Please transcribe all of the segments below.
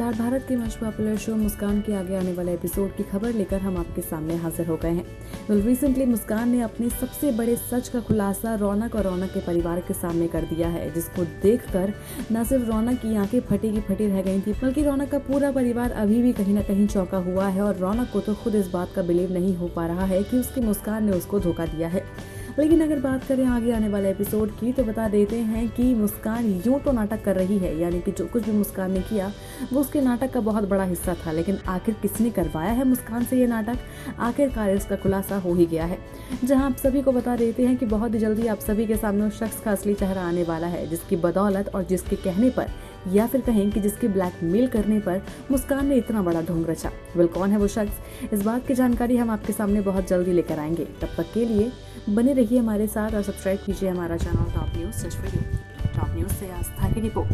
Star Bharat के most popular show मुस्कान के आगे आने वाले एपिसोड की खबर लेकर हम आपके सामने हाजिर हो गए हैं। वेल रिसेंटली मुस्कान ने अपने सबसे बड़े सच का खुलासा रौनक और रौनक के परिवार के सामने कर दिया है, जिसको देखकर न सिर्फ़ रौनक की आँखें फटी की फटी रह गई थी, बल्कि रौनक का पूरा परिवार अभी भी कहीं ना कहीं चौंका हुआ है और रौनक को तो खुद इस बात का बिलीव नहीं हो पा रहा है कि उसकी मुस्कान ने उसको धोखा दिया है। लेकिन अगर बात करें आगे आने वाले एपिसोड की तो बता देते हैं कि मुस्कान यूँ तो नाटक कर रही है, यानी कि जो कुछ भी मुस्कान ने किया, वो उसके नाटक का बहुत बड़ा हिस्सा था। लेकिन आखिर किसने करवाया है मुस्कान से ये नाटक? आखिरकार इसका खुलासा हो ही गया है। जहाँ आप सभी को बता देते हैं कि बहुत ही जल्दी आप सभी के सामने उस शख्स का असली चेहरा आने वाला है, जिसकी बदौलत और जिसके कहने पर या फिर कहें कि जिसके ब्लैकमेल करने पर मुस्कान ने इतना बड़ा ढोंग रचा। वेल कौन है वो शख्स? इस बात की जानकारी हम आपके सामने बहुत जल्दी लेकर आएँगे। तब तक के लिए बने रहिए हमारे साथ और सब्सक्राइब कीजिए हमारा चैनल टॉप न्यूज़ सच टॉप न्यूज़ से आस्था की report.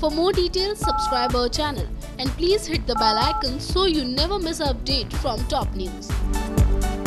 For more details, subscribe our channel and please hit the bell icon so you never miss an update from top news.